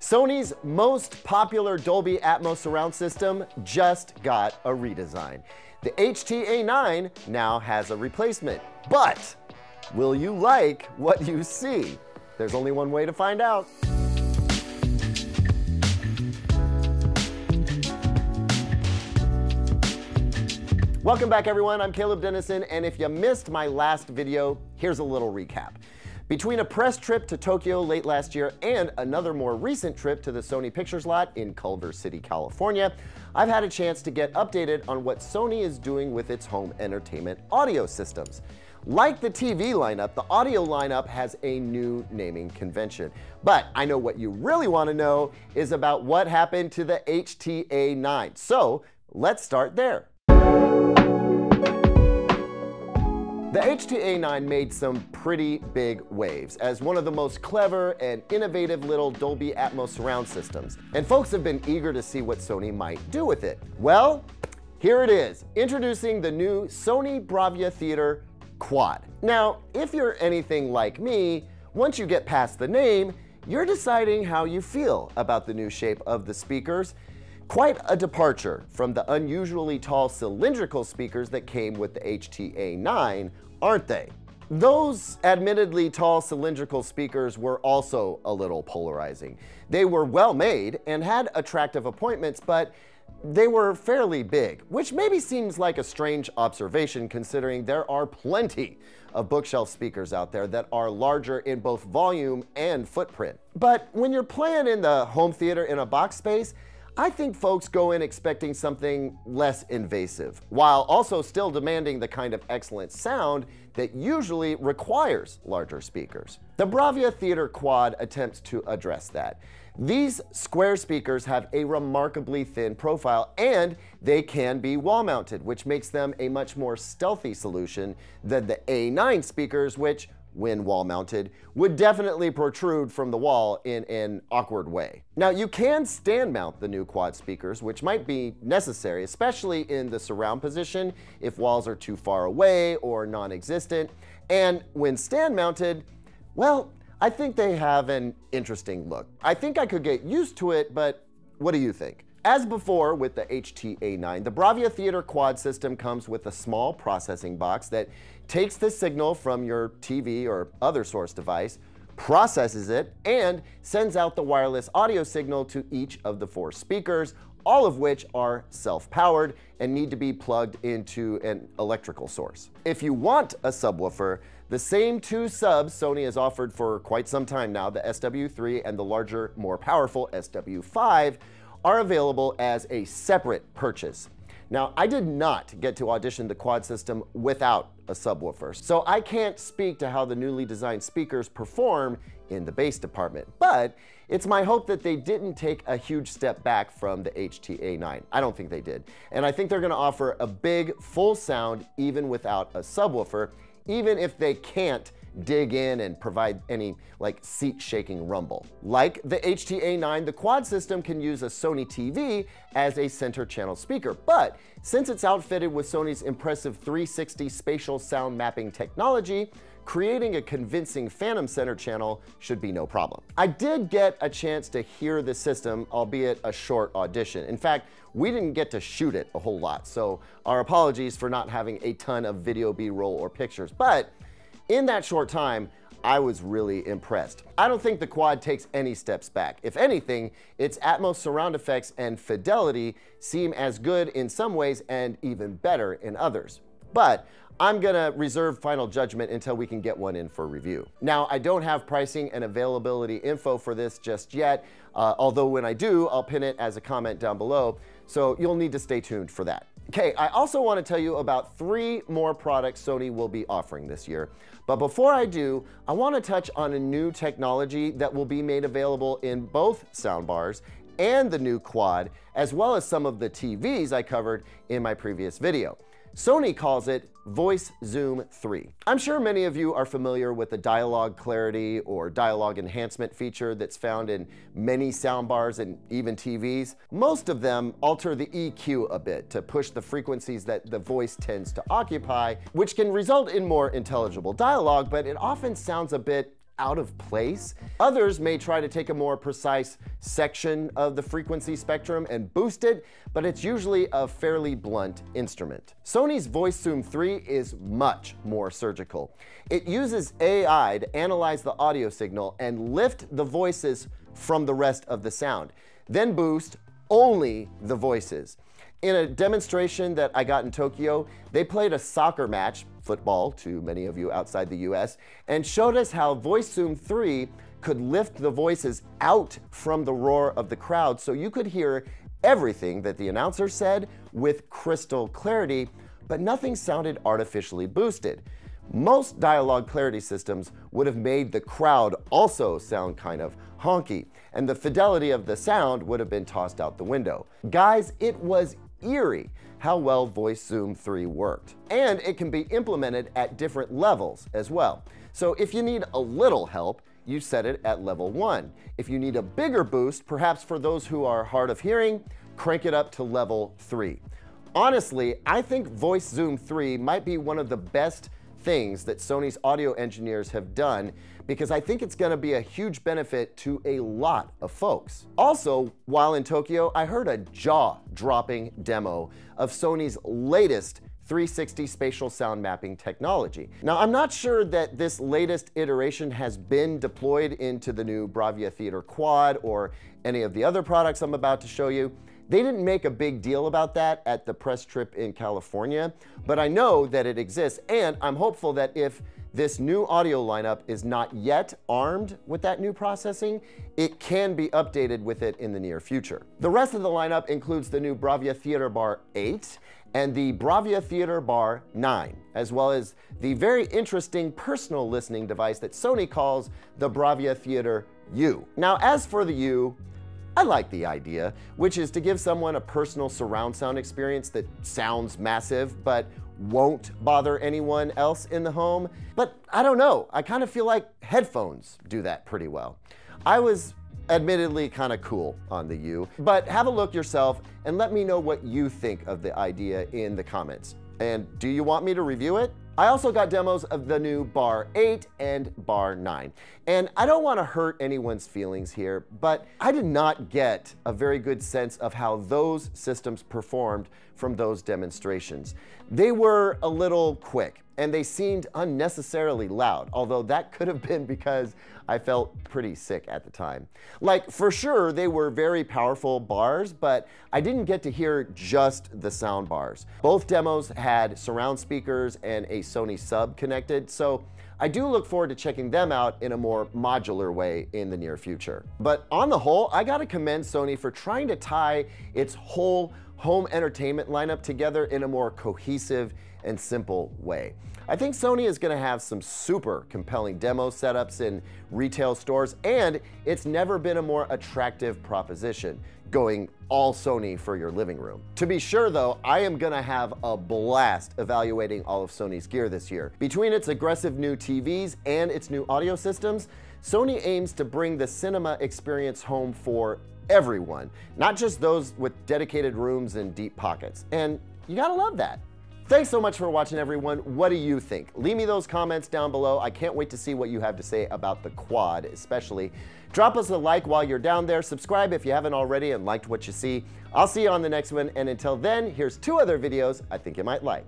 Sony's most popular Dolby Atmos surround system just got a redesign. The HT-A9 now has a replacement, but will you like what you see? There's only one way to find out. Welcome back everyone, I'm Caleb Denison, and if you missed my last video, here's a little recap. Between a press trip to Tokyo late last year and another more recent trip to the Sony Pictures lot in Culver City, California, I've had a chance to get updated on what Sony is doing with its home entertainment audio systems. Like the TV lineup, the audio lineup has a new naming convention. But I know what you really want to know is about what happened to the HT-A9. So let's start there. The HT-A9 made some pretty big waves as one of the most clever and innovative little Dolby Atmos surround systems, and folks have been eager to see what Sony might do with it. Well, here it is, introducing the new Sony Bravia Theater Quad. Now, if you're anything like me, once you get past the name, you're deciding how you feel about the new shape of the speakers. Quite a departure from the unusually tall cylindrical speakers that came with the HT-A9, aren't they? Those admittedly tall cylindrical speakers were also a little polarizing. They were well made and had attractive appointments, but they were fairly big, which maybe seems like a strange observation considering there are plenty of bookshelf speakers out there that are larger in both volume and footprint. But when you're playing in the home theater in a box space, I think folks go in expecting something less invasive, while also still demanding the kind of excellent sound that usually requires larger speakers. The Bravia Theater Quad attempts to address that. These square speakers have a remarkably thin profile and they can be wall mounted, which makes them a much more stealthy solution than the A9 speakers, which when wall mounted, would definitely protrude from the wall in an awkward way. Now you can stand mount the new quad speakers, which might be necessary, especially in the surround position if walls are too far away or non-existent. And when stand mounted, well, I think they have an interesting look. I think I could get used to it, but what do you think? As before with the HT-A9, the Bravia Theater Quad system comes with a small processing box that takes the signal from your TV or other source device, processes it, and sends out the wireless audio signal to each of the four speakers, all of which are self-powered and need to be plugged into an electrical source. If you want a subwoofer, the same two subs Sony has offered for quite some time now, the SW3 and the larger, more powerful SW5, are available as a separate purchase. Now, I did not get to audition the quad system without a subwoofer, so I can't speak to how the newly designed speakers perform in the bass department, but it's my hope that they didn't take a huge step back from the HT-A9. I don't think they did. And I think they're gonna offer a big, full sound even without a subwoofer, even if they can't dig in and provide any like seat shaking rumble. Like the HT-A9, the quad system can use a Sony TV as a center channel speaker, but since it's outfitted with Sony's impressive 360 spatial sound mapping technology, creating a convincing Phantom Center channel should be no problem. I did get a chance to hear the system, albeit a short audition. In fact, we didn't get to shoot it a whole lot, so our apologies for not having a ton of video B-roll or pictures, but in that short time, I was really impressed. I don't think the quad takes any steps back. If anything, its Atmos surround effects and fidelity seem as good in some ways and even better in others. But I'm gonna reserve final judgment until we can get one in for review. Now, I don't have pricing and availability info for this just yet, uh, although when I do, I'll pin it as a comment down below, so you'll need to stay tuned for that. Okay, I also want to tell you about three more products Sony will be offering this year. But before I do, I want to touch on a new technology that will be made available in both soundbars and the new quad, as well as some of the TVs I covered in my previous video. Sony calls it Voice Zoom 3. I'm sure many of you are familiar with the dialogue clarity or dialogue enhancement feature that's found in many soundbars and even TVs. Most of them alter the EQ a bit to push the frequencies that the voice tends to occupy, which can result in more intelligible dialogue, but it often sounds a bit out of place. Others may try to take a more precise section of the frequency spectrum and boost it, but it's usually a fairly blunt instrument. Sony's Voice Zoom 3 is much more surgical. It uses AI to analyze the audio signal and lift the voices from the rest of the sound, then boost only the voices. In a demonstration that I got in Tokyo, they played a soccer match, football to many of you outside the US, and showed us how Voice Zoom 3 could lift the voices out from the roar of the crowd so you could hear everything that the announcer said with crystal clarity, but nothing sounded artificially boosted. Most dialogue clarity systems would have made the crowd also sound kind of honky, and the fidelity of the sound would have been tossed out the window. Guys, it was eerie how well Voice Zoom 3 worked. And it can be implemented at different levels as well. So if you need a little help, you set it at level 1. If you need a bigger boost, perhaps for those who are hard of hearing, crank it up to level 3. Honestly, I think Voice Zoom 3 might be one of the best things that Sony's audio engineers have done because I think it's going to be a huge benefit to a lot of folks. Also, while in Tokyo, I heard a jaw-dropping demo of Sony's latest 360 spatial sound mapping technology. Now, I'm not sure that this latest iteration has been deployed into the new Bravia Theater Quad or any of the other products I'm about to show you, they didn't make a big deal about that at the press trip in California, but I know that it exists, and I'm hopeful that if this new audio lineup is not yet armed with that new processing, it can be updated with it in the near future. The rest of the lineup includes the new Bravia Theater Bar 8 and the Bravia Theater Bar 9, as well as the very interesting personal listening device that Sony calls the Bravia Theater U. Now, as for the U, I like the idea, which is to give someone a personal surround sound experience that sounds massive, but won't bother anyone else in the home. But I don't know, I kind of feel like headphones do that pretty well. I was admittedly kind of cool on the U, but have a look yourself and let me know what you think of the idea in the comments. And do you want me to review it? I also got demos of the new Bar 8 and Bar 9. And I don't want to hurt anyone's feelings here, but I did not get a very good sense of how those systems performed from those demonstrations. They were a little quick and they seemed unnecessarily loud, although that could have been because I felt pretty sick at the time. Like, for sure, they were very powerful bars, but I didn't get to hear just the sound bars. Both demos had surround speakers and a Sony sub connected, so I do look forward to checking them out in a more modular way in the near future. But on the whole, I gotta commend Sony for trying to tie its whole home entertainment lineup together in a more cohesive and simple way. I think Sony is going to have some super compelling demo setups in retail stores, and it's never been a more attractive proposition going all Sony for your living room. To be sure though, I am gonna have a blast evaluating all of Sony's gear this year. Between its aggressive new TVs and its new audio systems, Sony aims to bring the cinema experience home for everyone, not just those with dedicated rooms and deep pockets. And you gotta love that. Thanks so much for watching, everyone. What do you think? Leave me those comments down below. I can't wait to see what you have to say about the quad, especially. Drop us a like while you're down there. Subscribe if you haven't already and liked what you see. I'll see you on the next one. And until then, here's two other videos I think you might like.